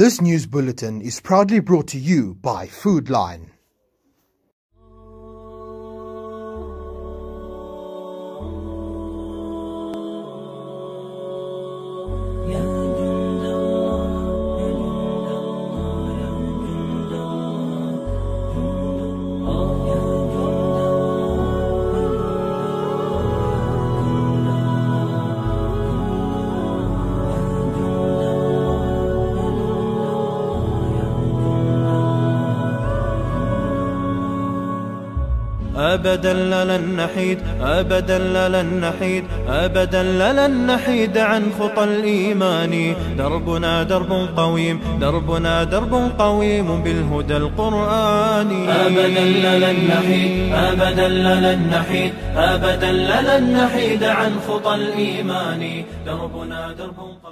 This news bulletin is proudly brought to you by Foodline. أبدا لن نحيد أبدا لن نحيد أبدا لن نحيد عن خطى الإيمان. دربنا درب قويم دربنا درب قويم بالهدى القرآني أبدا لن نحيد أبدا لن نحيد أبدا لن نحيد عن خطى الإيمان. دربنا درب قويم.